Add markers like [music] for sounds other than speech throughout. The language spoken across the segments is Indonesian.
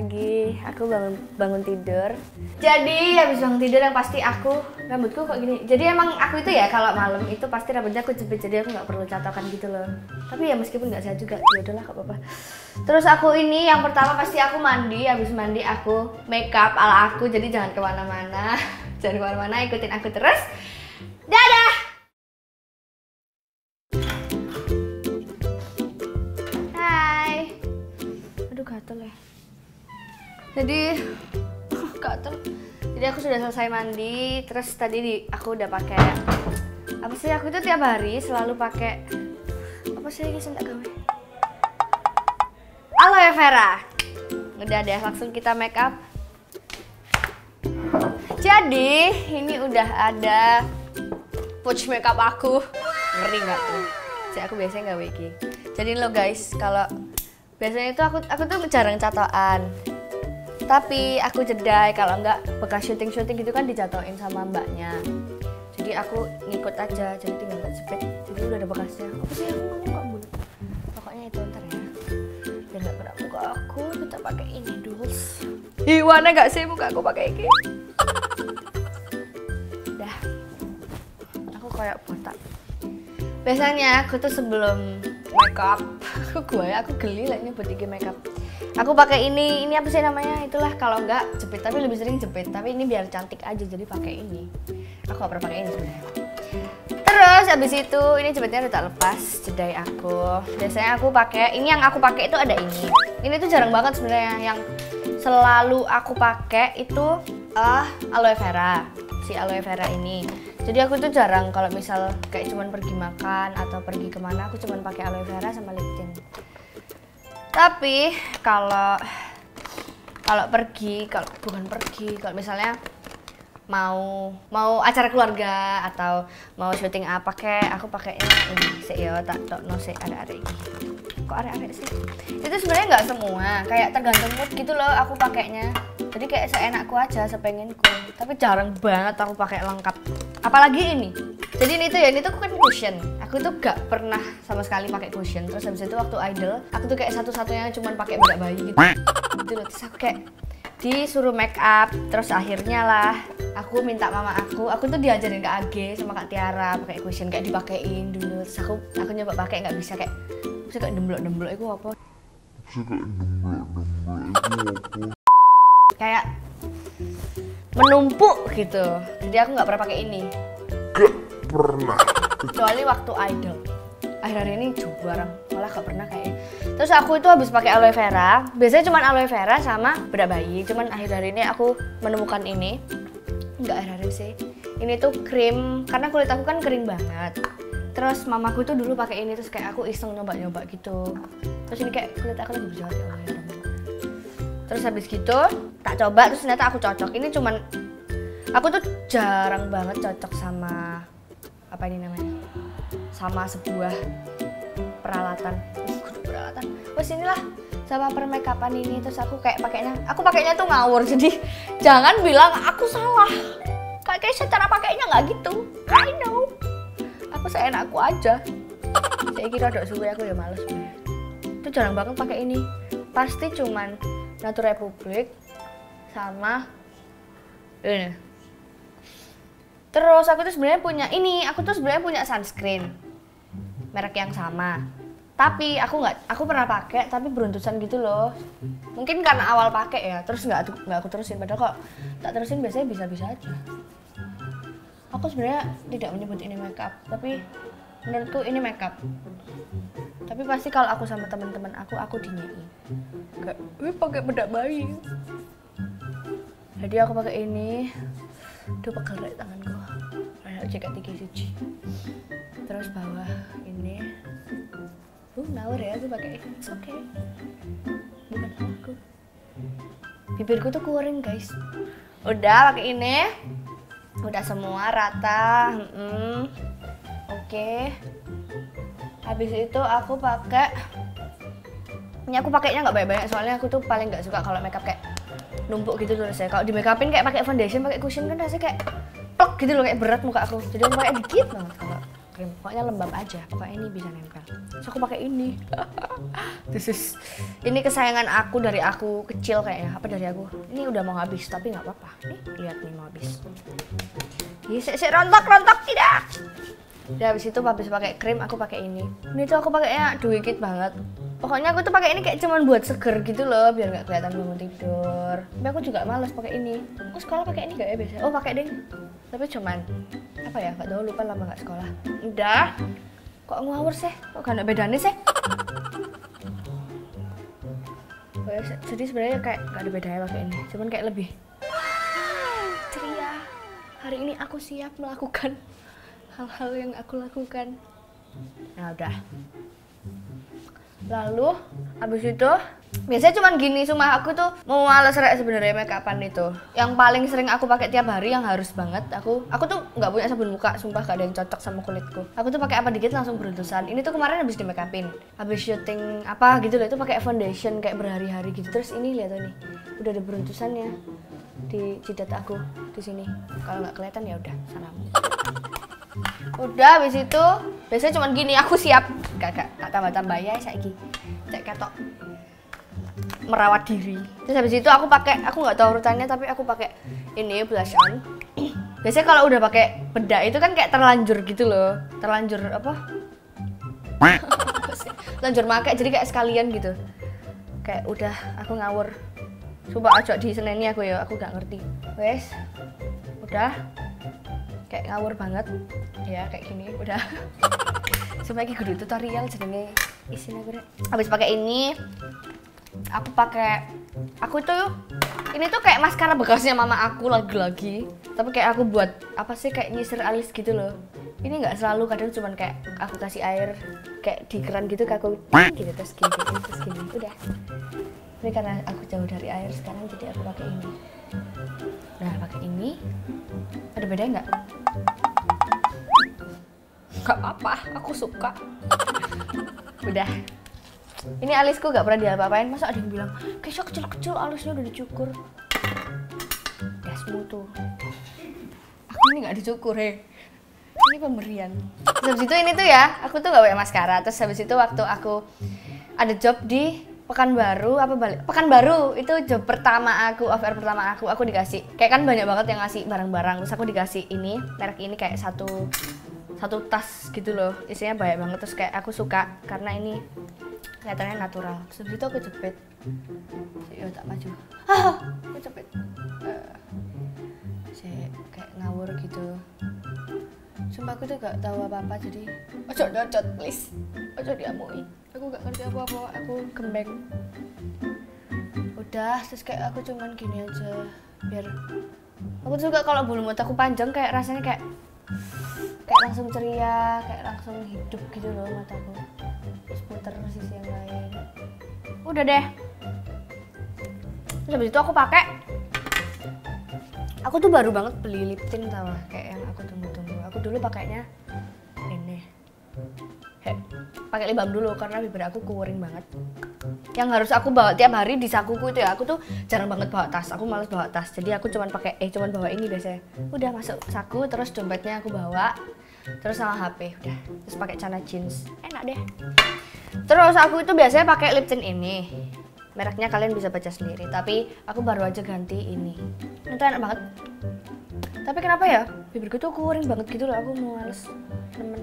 Ini aku bangun bangun tidur. Jadi habis bangun tidur yang pasti aku rambutku kok gini. Jadi emang aku itu ya kalau malam itu pasti rambutnya aku jepit jadi aku nggak perlu catokan gitu loh. Tapi ya meskipun nggak sehat juga, ya udahlah kok apa-apa. Terus aku ini yang pertama pasti aku mandi. Habis mandi aku make up ala aku. Jadi jangan ke mana-mana. [laughs] Jangan ke mana-mana. Ikutin aku terus. Dadah. Hai. Aduh gatel ya. Jadi [laughs] gatel. Jadi aku sudah selesai mandi, terus tadi di, aku udah pakai apa sih aku itu tiap hari selalu pakai apa sih ini tak gawe? Aloe vera. Udah deh, langsung kita make up. Jadi ini udah ada pouch makeup aku. Ngeri nggak tuh? Jadi aku biasanya nggak wiki. Jadi lo guys, kalau biasanya itu aku aku tuh jarang catokan. Tapi aku jedai kalau nggak bekas syuting-syuting gitu kan dijatoin sama mbaknya. Jadi aku ngikut aja, jadi tinggal jepit. Jadi udah ada bekasnya. Apa sih aku ngomong kok bulat? Pokoknya itu ntar ya. Biar nggak kena muka aku, kita pakai ini dulu. Ih, warna nggak sih muka aku pakai ini? [laughs] Dah. Aku kayak botak. Biasanya aku tuh sebelum makeup, [laughs] aku gue aku geli lah ini buat iki makeup. Aku pakai ini, ini apa sih namanya? Itulah kalau enggak jepit, tapi lebih sering jepit. Tapi ini biar cantik aja, jadi pakai ini. Aku gak pernah pakai ini sebenarnya. Terus habis itu ini jepitnya udah tak lepas jedai aku. Biasanya aku pakai ini yang aku pakai itu ada ini. Ini tuh jarang banget sebenarnya yang selalu aku pakai itu ah aloe vera. Si aloe vera ini. Jadi aku tuh jarang kalau misal kayak cuman pergi makan atau pergi ke mana aku cuman pakai aloe vera sama lip. Tapi kalau kalau pergi, kalau bukan pergi, kalau misalnya mau mau acara keluarga atau mau syuting apa kek aku pakainya ini sih ya tak tok no sih ada ada ini. Kok ada ada sih? Itu sebenarnya nggak semua kayak tergantung mood gitu loh aku pakainya. Jadi kayak seenakku aja sepenginku tapi jarang banget aku pakai lengkap. Apalagi ini. Jadi ini tuh ya ini tuh kan cushion aku tuh gak pernah sama sekali pakai cushion. Terus habis itu waktu idol aku tuh kayak satu-satunya cuma pakai bedak bayi gitu. Gitu loh. Terus aku kayak disuruh make up. Terus akhirnya lah aku minta mama aku aku tuh diajarin ke AG sama Kak Tiara pakai cushion kayak dipakein dulu. Terus aku aku nyoba pakai nggak bisa kayak bisa kayak demblok demblok itu apa? Kayak menumpuk gitu. Jadi aku nggak pernah pakai ini Gak pernah. kecuali waktu idol. Akhir-akhir ini jarang malah gak pernah kayak. Terus aku itu habis pakai aloe vera. Biasanya cuma aloe vera sama bedak bayi. Cuman akhir-akhir ini aku menemukan ini. Nggak akhir-akhir sih. Ini tuh krim. Karena kulit aku kan kering banget. Terus mamaku tuh dulu pakai ini. Terus kayak aku iseng nyoba-nyoba gitu. Terus ini kayak kulit aku lagi berjawab ya terus habis gitu tak coba. Terus ternyata aku cocok. Ini cuman aku tuh jarang banget cocok sama apa ini namanya? Sama sebuah peralatan. Kudu peralatan. Wes inilah sama permakeupan ini. Terus aku kayak pakainya aku pakainya tuh ngawur jadi jangan bilang aku salah. Kayak secara pakainya nggak gitu. I know. Aku seenakku aja. Saya kira ada suwe aku ya males. Itu jarang banget pakai ini. Pasti cuman Natur Republik sama ini Terus aku tuh sebenarnya punya ini, aku tuh sebenarnya punya sunscreen merek yang sama. Tapi aku nggak, aku pernah pakai tapi beruntusan gitu loh. Mungkin karena awal pakai ya, terus nggak nggak aku terusin. Padahal kok tak terusin biasanya bisa-bisa aja. Aku sebenarnya tidak menyebut ini makeup, tapi menurutku ini makeup. Tapi pasti kalau aku sama teman-teman aku, aku dinyai. Kayak, wih pakai bedak bayi. Jadi aku pakai ini, Duh pegel tanganku. Jaket tiga suci. Terus bawah ini. Uh nawar ya aku pakai. It's okay. Bukan aku. Bibirku tuh kuring guys. Udah pakai ini. Udah semua rata mm. oke. Habis itu aku pakai. Ini aku pakainya nggak banyak-banyak soalnya aku tuh paling nggak suka kalau makeup kayak numpuk gitu terus ya. Kalau di makeupin kayak pakai foundation pakai cushion kan rasanya kayak plok gitu loh kayak berat muka aku jadi aku pakai dikit banget kalau krim pokoknya lembab aja pokoknya ini bisa nempel terus aku pakai ini [laughs] this is ini kesayangan aku dari aku kecil kayaknya apa dari aku ini udah mau habis tapi nggak apa-apa nih lihat nih mau habis sik, sik, rontok, rontok, tidak. Udah habis itu habis pakai krim aku pakai ini. Ini tuh aku pakainya dikit banget. Pokoknya aku tuh pakai ini kayak cuman buat seger gitu loh, biar nggak kelihatan bangun tidur. Tapi aku juga males pakai ini. Aku sekolah pakai ini gak ya biasa? Oh pakai deh. Tapi cuman apa ya? Gak tahu lupa lama nggak sekolah. Udah. Kok ngawur sih? Kok gak ada bedanya sih? Jadi sebenarnya kayak gak ada bedanya pakai ini. Cuman kayak lebih ceria. Hari ini aku siap melakukan hal-hal yang aku lakukan. Nah udah. Lalu habis itu biasanya cuman gini cuma aku tuh mau males rek sebenarnya make upan itu. Yang paling sering aku pakai tiap hari yang harus banget aku aku tuh nggak punya sabun muka sumpah gak ada yang cocok sama kulitku. Aku tuh pakai apa dikit langsung beruntusan. Ini tuh kemarin habis di make upin, habis syuting apa gitu loh itu pakai foundation kayak berhari-hari gitu. Terus ini lihat nih udah ada beruntusannya di jidat aku di sini. Kalau nggak kelihatan ya udah salam udah habis itu biasanya cuma gini aku siap. Kakak tak tambah tambah ya saiki. Cek ketok. Merawat diri. Terus habis itu aku pakai aku nggak tahu urutannya tapi aku pakai ini blush on. Biasanya kalau udah pakai bedak itu kan kayak terlanjur gitu loh. Terlanjur apa? Terlanjur pakai jadi kayak sekalian gitu. Kayak udah aku ngawur. Coba aja di seneni aku ya aku gak ngerti. Wes udah kayak ngawur banget. Ya kayak gini udah. [laughs] Supaya kayak kudu tutorial jenenge isinya gue habis pakai ini aku pakai aku tuh ini tuh kayak maskara bekasnya mama aku lagi-lagi. Tapi kayak aku buat apa sih kayak nyisir alis gitu loh. Ini nggak selalu kadang cuman kayak aku kasih air kayak di keran gitu kayak aku gitu terus gini terus gini. Udah ini karena aku jauh dari air sekarang jadi aku pakai ini. Nah pakai ini. Ada beda nggak? Nggak apa aku suka. [laughs] Udah. Ini alisku gak pernah diapa-apain. Masa ada yang bilang Kesha kecil-kecil alisnya udah dicukur. Gasmu tuh. Aku ini nggak dicukur he. Ini pemberian. Terus itu ini tuh ya aku tuh gak pakai maskara. Terus habis itu waktu aku ada job di Pekanbaru apa balik? Pekanbaru itu job pertama aku offer pertama aku aku dikasih. Kayak kan banyak banget yang ngasih barang-barang terus aku dikasih ini merek ini kayak satu satu tas gitu loh. Isinya banyak banget terus kayak aku suka karena ini kelihatannya natural. Terus itu aku jepit. Ya tak maju. [laughs] Ah aku jepit. Saya kayak ngawur gitu sumpah aku tuh gak tahu apa-apa jadi ojo dodot please. Ojo diamui. Aku gak ngerti apa-apa aku gembeng. Udah terus kayak aku cuman gini aja biar aku tuh suka kalau bulu mata aku panjang kayak rasanya kayak kayak langsung ceria kayak langsung hidup gitu loh mataku. Terus puter ke sisi yang lain. Udah deh. Terus habis itu aku pakai. Aku tuh baru banget beli lip tint tau kayak yang aku tunggu-tunggu aku dulu pakainya ini. Heh, pakai lip balm dulu karena bibir aku kuring banget. Yang harus aku bawa tiap hari di sakuku itu ya aku tuh jarang banget bawa tas aku males bawa tas. Jadi aku cuman pakai eh cuman bawa ini biasanya. Udah masuk saku terus dompetnya aku bawa terus sama HP udah. Terus pakai celana jeans enak deh. Terus aku itu biasanya pakai lip tint ini. Mereknya kalian bisa baca sendiri tapi aku baru aja ganti ini. Itu enak banget tapi kenapa ya? Bibirku tuh kuring banget gitu loh aku mau males temen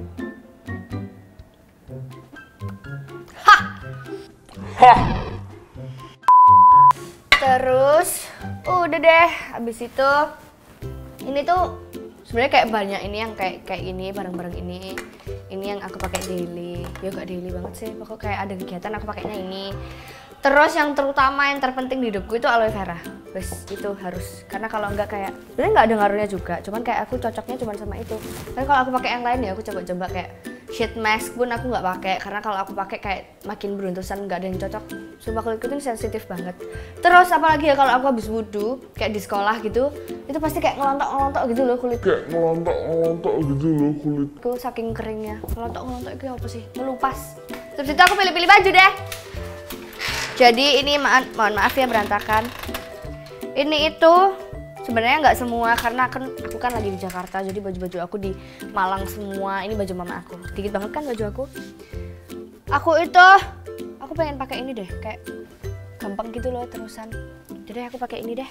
terus udah deh habis itu ini tuh sebenarnya kayak banyak ini yang kayak kayak ini barang-barang ini ini yang aku pakai daily. Ya gak daily banget sih pokoknya kayak ada kegiatan aku pakainya ini terus yang terutama yang terpenting di hidupku itu aloe vera. Wes itu harus. Karena kalau enggak kayak sebenarnya nggak ada ngaruhnya juga. Cuman kayak aku cocoknya cuman sama itu. Tapi kalau aku pakai yang lain ya aku coba-coba kayak sheet mask pun aku nggak pakai. Karena kalau aku pakai kayak makin beruntusan nggak ada yang cocok. Sumpah kulit kucing sensitif banget. Terus apalagi ya kalau aku habis wudhu kayak di sekolah gitu itu pasti kayak ngelontok ngelontok gitu loh kulit. Kayak ngelontok-ngelontok gitu loh kulit. aku saking keringnya. Ngelontok ngelontok itu apa sih? Melupas. Terus itu aku pilih-pilih baju deh jadi ini ma mohon maaf ya berantakan. Ini itu sebenarnya nggak semua karena kan aku kan lagi di Jakarta jadi baju-baju aku di Malang semua. Ini baju mama aku. Dikit banget kan baju aku? Aku itu aku pengen pakai ini deh kayak gampang gitu loh terusan. Jadi aku pakai ini deh.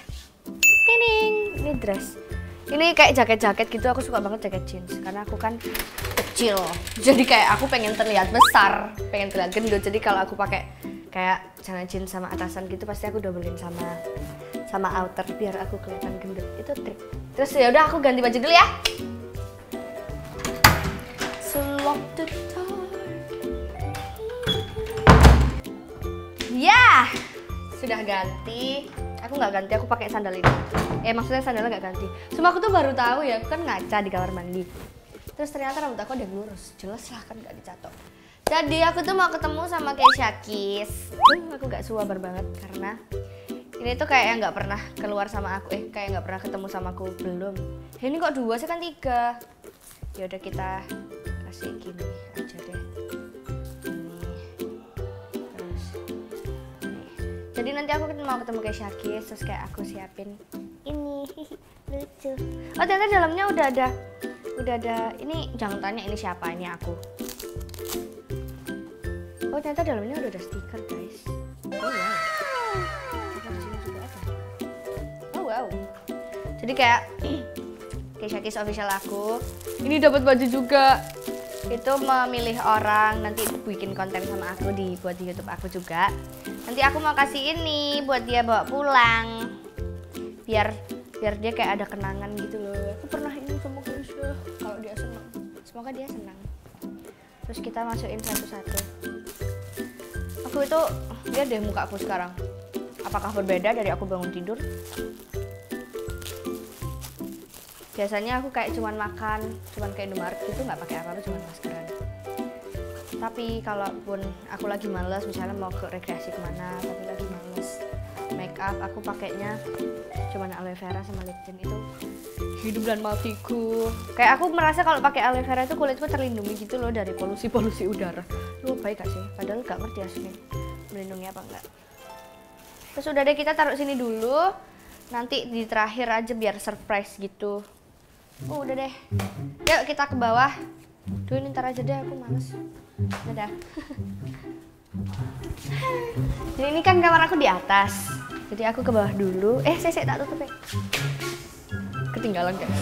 Tining, ini dress. Ini kayak jaket-jaket gitu aku suka banget jaket jeans. Karena aku kan kecil. Jadi kayak aku pengen terlihat besar pengen terlihat gendut. Jadi kalau aku pakai kayak celana jeans sama atasan gitu pasti aku dobelin sama sama outer biar aku kelihatan gendut. Itu trik. Terus ya udah aku ganti baju dulu ya. So lock the door. Ya sudah ganti. Aku nggak ganti aku pakai sandal ini eh maksudnya sandalnya nggak ganti. Cuma aku tuh baru tahu ya aku kan ngaca di kamar mandi. Terus ternyata rambut aku ada lurus jelas lah kan nggak dicatok jadi aku tuh mau ketemu sama Keisha Kiss uh, aku nggak suabar banget karena ini tuh kayak yang nggak pernah keluar sama aku. Eh kayak nggak pernah ketemu sama aku belum. Ini kok dua sih? Kan tiga. Ya udah kita kasih gini aja deh. Jadi nanti aku mau ketemu kayak Syakis terus kayak aku siapin ini. [laughs] Lucu. Oh ternyata dalamnya udah ada udah ada ini jangan tanya ini siapa ini aku oh ternyata dalamnya udah ada stiker guys. Oh wow. Oh wow. Jadi kayak [clears throat] Keisha Kiss official aku. Ini dapat baju juga. Itu memilih orang nanti bikin konten sama aku di buat di YouTube aku juga. Nanti aku mau kasih ini buat dia bawa pulang. Biar biar dia kayak ada kenangan gitu loh. Aku pernah ini sama Keisha kalau dia senang. Semoga dia senang. Terus kita masukin satu-satu aku itu lihat deh muka aku sekarang. Apakah berbeda dari aku bangun tidur? Biasanya aku kayak cuman makan cuman ke Indomaret gitu nggak pakai apa-apa cuman maskeran. Tapi kalaupun aku lagi males misalnya mau ke rekreasi ke mana tapi lagi make up aku pakainya cuman aloe vera sama lip tint itu. Hidup dan matiku. Kayak aku merasa kalau pakai aloe vera itu kulitku terlindungi gitu loh dari polusi-polusi udara. Lu baik gak sih? Padahal gak ngerti aslinya. Melindungi apa enggak? Terus udah deh kita taruh sini dulu. Nanti di terakhir aja biar surprise gitu. Oh, udah deh. Yuk kita ke bawah. Duh ini ntar aja deh aku males. Dadah [laughs] Jadi ini kan kamar aku di atas. Jadi aku ke bawah dulu. Eh saya, tak tutup ya Ketinggalan guys.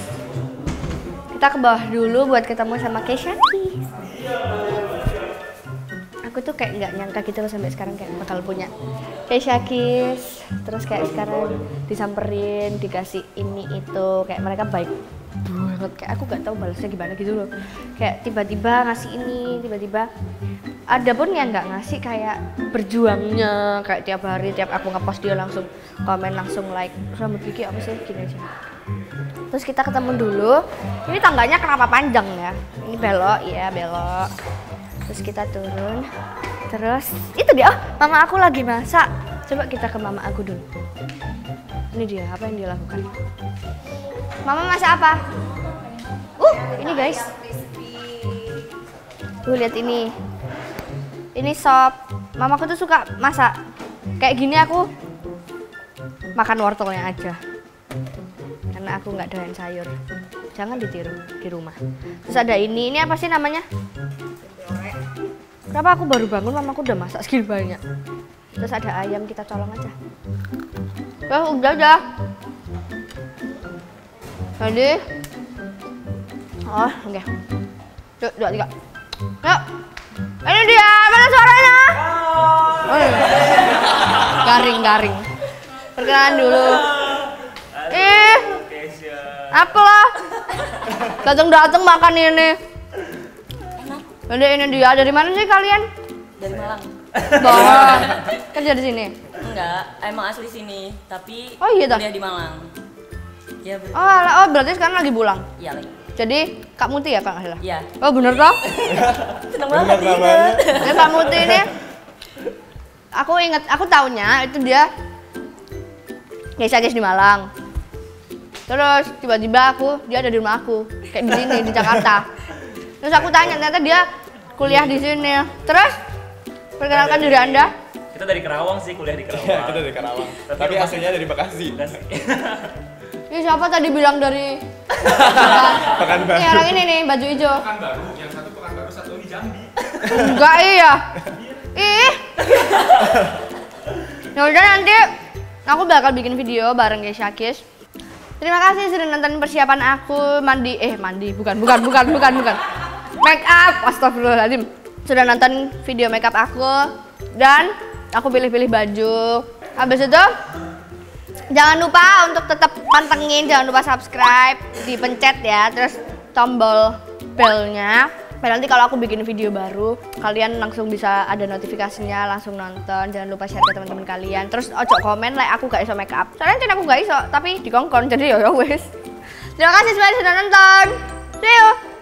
Kita ke bawah dulu buat ketemu sama Keisha. Aku tuh kayak nggak nyangka gitu loh sampai sekarang kayak bakal punya Keisha Kiss. Terus kayak sekarang disamperin, dikasih ini itu. Kayak mereka baik banget. Kayak aku gak tahu balasnya gimana gitu loh. Kayak tiba-tiba ngasih ini tiba-tiba ada pun yang nggak ngasih kayak berjuangnya kayak tiap hari tiap aku ngepost dia langsung komen langsung like. Rambut Kiki apa sih? Gini aja. Terus kita ketemu dulu. Ini tangganya kenapa panjang ya? Ini belok ya belok. Terus kita turun. Terus itu dia. Oh mama aku lagi masak. Coba kita ke mama aku dulu. Ini dia apa yang dia lakukan? Mama masak apa? Ini guys. Tuh lihat ini. Ini sop. Mamaku tuh suka masak. Kayak gini aku makan wortelnya aja. Karena aku nggak doyan sayur. Jangan ditiru di rumah. Terus ada ini. Ini apa sih namanya? Kenapa aku baru bangun mamaku udah masak segini banyak. Terus ada ayam kita colong aja. Oh, udah udah. Jadi, oh, oke. Okay. Yuk, dua, tiga. Yuk. Ini dia, mana suaranya? Oh, iya. garing, garing. Perkenalan dulu. Ih, apa lah? Datang-datang makan ini. Jadi ini dia. Dari mana sih kalian? Dari Malang. Bohong. [laughs] Kerja di sini. Enggak, emang asli sini, tapi Oh, iya, dah. kuliah di Malang. Ya, Oh, oh berarti sekarang lagi pulang. iya lagi. Jadi Kak Muti ya Kak nggak salah? Iya. Oh bener toh? [laughs] Seneng Bener banget inget. Ya Kak Muti ini aku inget, aku taunya itu dia Kisah di Malang. Terus tiba-tiba aku dia ada di rumah aku, kayak di sini di Jakarta. Terus aku tanya ternyata dia kuliah di sini. Terus perkenalkan diri anda. Kita dari Kerawang sih, kuliah di Iya, Kerawang. kita dari Karawang. Tapi aslinya dari Bekasi. Ini siapa tadi bilang dari [laughs] Pekanbaru. Ini orang ini nih baju hijau. Pekanbaru, yang satu Pekanbaru, satu lagi Jambi. Enggak iya. Ih. Ya udah nanti aku bakal bikin video bareng guys Syakis. Terima kasih sudah nonton persiapan aku mandi eh mandi bukan bukan bukan bukan bukan make up astagfirullahaladzim sudah nonton video make up aku dan aku pilih-pilih baju habis itu jangan lupa untuk tetap pantengin jangan lupa subscribe dipencet ya terus tombol belnya biar nanti kalau aku bikin video baru kalian langsung bisa ada notifikasinya langsung nonton. Jangan lupa share ke teman-teman kalian. Terus ojo komen like aku gak iso make up. Soalnya kan aku gak iso tapi dikongkon jadi ya ya wes terima kasih sudah nonton. See you